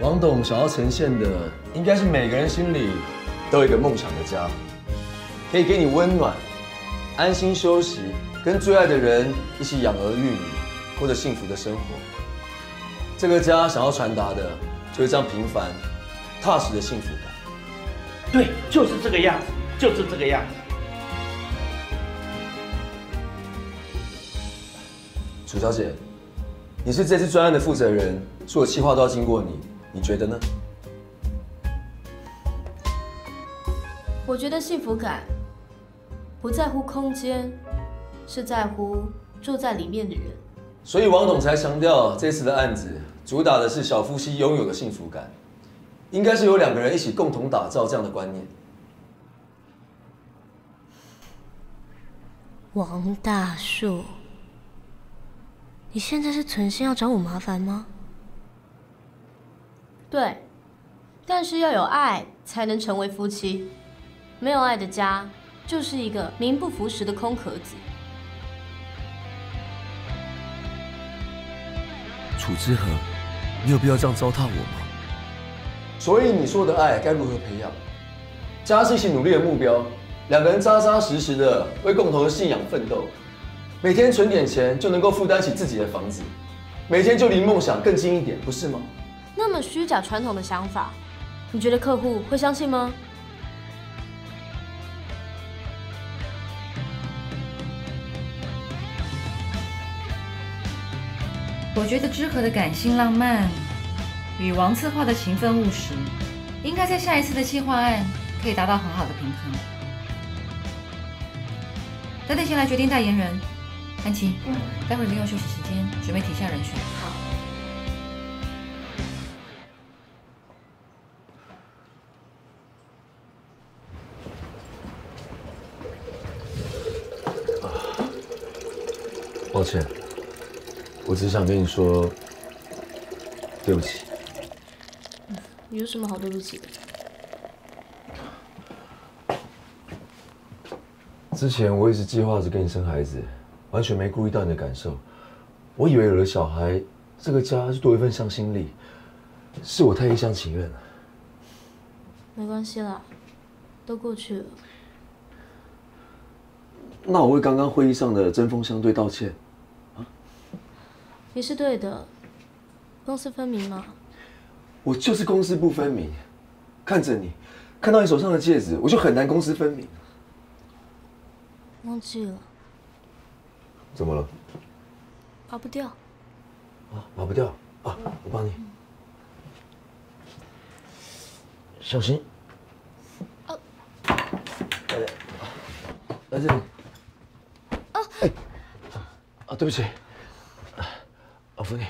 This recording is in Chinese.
王董想要呈现的，应该是每个人心里都有一个梦想的家，可以给你温暖、安心休息，跟最爱的人一起养儿育女，过着幸福的生活。这个家想要传达的，就是这样平凡、踏实的幸福感。对，就是这个样子，就是这个样子。楚小姐，你是这次专案的负责人，所有计划都要经过你，你觉得呢？我觉得幸福感不在乎空间，是在乎住在里面的人。所以王董才强调，这次的案子主打的是小夫妻拥有的幸福感，应该是有两个人一起共同打造这样的观念。王大树，你现在是存心要找我麻烦吗？对，但是要有爱才能成为夫妻，没有爱的家就是一个名不符实的空壳子。楚之和，你有必要这样糟蹋我吗？所以你说的爱该如何培养？家是一起努力的目标，两个人扎扎实实的为共同的信仰奋斗，每天存点钱就能够负担起自己的房子，每天就离梦想更近一点，不是吗？那么虚假传统的想法，你觉得客户会相信吗？我觉得知和的感性浪漫与王策划的勤奋务实，应该在下一次的计划案可以达到很好的平衡。等等，先来决定代言人，安琪，待会儿利用休息时间准备提下人选。好。抱歉，我只想跟你说对不起。有什么好对不起的？之前我一直计划着跟你生孩子，完全没顾虑到你的感受。我以为有了小孩，这个家就多一份向心力，是我太一厢情愿了。没关系啦，都过去了。那我为刚刚会议上的针锋相对道歉。你是对的，公私分明嘛。我就是公私不分明，看着你，看到你手上的戒指，我就很难公私分明。忘记了，怎么了？拔不掉。啊，拔不掉啊！我帮你，小心。啊，来来，来这里。啊，哎，啊，对不起，扶你。